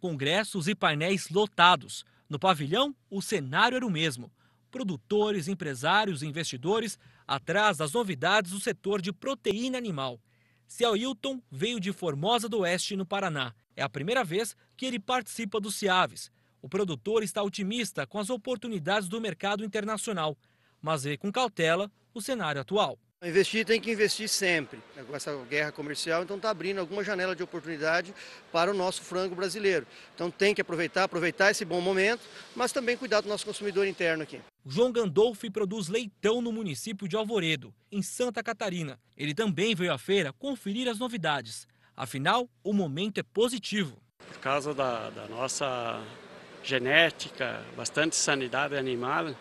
Congressos e painéis lotados. No pavilhão, o cenário era o mesmo. Produtores, empresários e investidores atrás das novidades do setor de proteína animal. Ciel Hilton veio de Formosa do Oeste, no Paraná. É a primeira vez que ele participa do Ciaves. O produtor está otimista com as oportunidades do mercado internacional, mas vê com cautela o cenário atual. Investir tem que investir sempre. Com essa guerra comercial, então está abrindo alguma janela de oportunidade para o nosso frango brasileiro. Então tem que aproveitar, aproveitar esse bom momento, mas também cuidar do nosso consumidor interno aqui. João Gandolfi produz leitão no município de Alvoredo, em Santa Catarina. Ele também veio à feira conferir as novidades. Afinal, o momento é positivo. Por causa da, da nossa genética, bastante sanidade animal,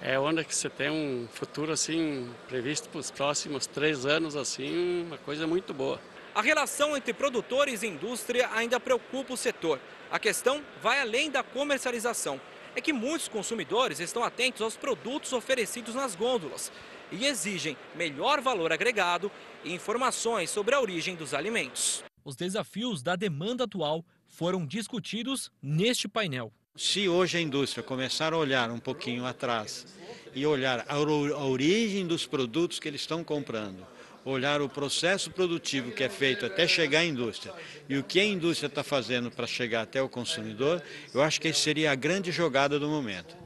é onde que você tem um futuro assim previsto para os próximos três anos assim uma coisa muito boa. A relação entre produtores e indústria ainda preocupa o setor. A questão vai além da comercialização. É que muitos consumidores estão atentos aos produtos oferecidos nas gôndolas e exigem melhor valor agregado e informações sobre a origem dos alimentos. Os desafios da demanda atual foram discutidos neste painel. Se hoje a indústria começar a olhar um pouquinho atrás e olhar a origem dos produtos que eles estão comprando, olhar o processo produtivo que é feito até chegar à indústria e o que a indústria está fazendo para chegar até o consumidor, eu acho que seria a grande jogada do momento.